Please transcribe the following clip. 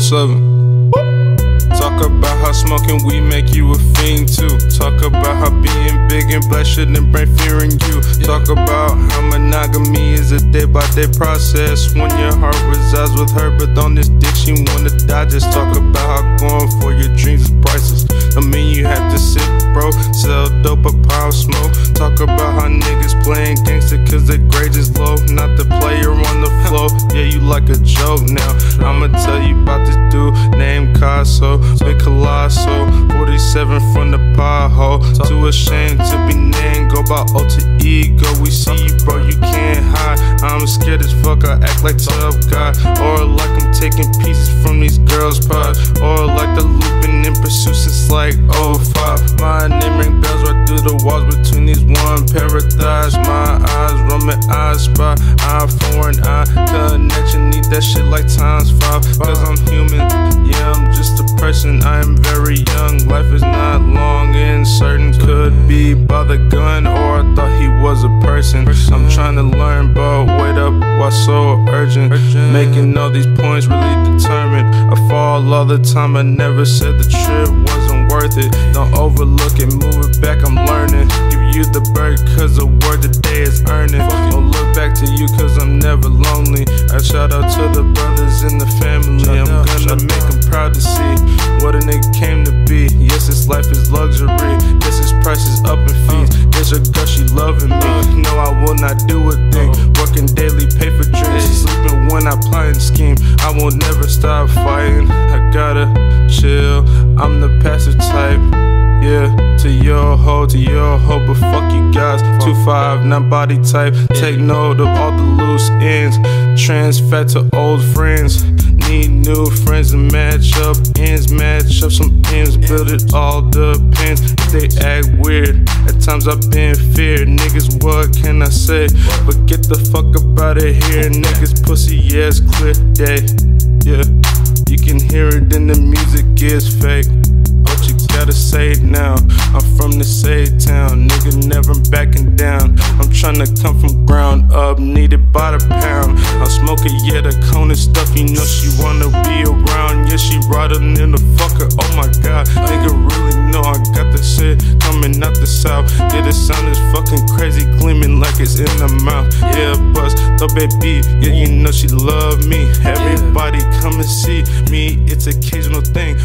7. Talk about how smoking weed make you a fiend too. Talk about how being big and black shouldn't bring fear in you. Talk about how monogamy is a day by day process. When your heart resides with her, but on this dick she wanna die. Just talk about how going for your dreams is priceless. I mean you have to sit, bro. Sell dope or power smoke. Talk about how niggas playing gangster cause their grades is low. Not the player on the flow. Yeah, you like a joke now. I'ma tell 47 from the pothole. Too ashamed to be named. Go by alter ego. We see you, bro. You can't hide. I'm scared as fuck. I act like tough guy. Or like I'm taking pieces from these girls' pod. Or like the looping in pursuit since like 05. Between paradise. My eyes roaming, I spy. Eye for an eye connection. Need that shit like times five. Cause I'm human. Yeah, I'm just a person. I am very young. Life is not long and certain. Could be by the gun or I thought he was a person. I'm trying to learn, but wait up. Why so urgent? Making all these points really determined. I fall all the time. I never said the trip wasn't worth it. Don't overlook it, move it back. I'm learning. Cause the day is earning. Don't look back to you, cause I'm never lonely. I shout out to the brothers in the family. I'm gonna make them proud to see what a nigga came to be. Yes, this life is luxury. Yes, this price is up in fees. Yes, your girl, she loving me. No, I will not do a thing. Working daily, pay for drinks. Sleeping when I plot and scheme. I will never stop fighting. I gotta chill. I'm the passive type. Yeah, to your hoe, to your hoe, but fuck you guys. Two five, not body type. Take note of all the loose ends. Transfer to old friends. Need new friends to match up. Ends match up some ends. Build it all depends. If they act weird, at times I've been feared. Niggas, what can I say? But get the fuck up out of here. Niggas, pussy, yes, clear day. Yeah, you can hear it in the music is fake. Gotta say it now. I'm from the same town, nigga, never backing down. I'm tryna come from ground up, needed by the pound. I'm smoking, yeah, the cone and stuff, you know she wanna be around. Yeah, she riding in the fucker, oh my god. Nigga really know I got the shit coming out the south. Yeah, the sound is fucking crazy, gleaming like it's in the mouth. Yeah, buzz, the baby, yeah, you know she love me. Everybody come and see me, it's occasional thing.